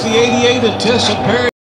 the 88 and Tessa Perry.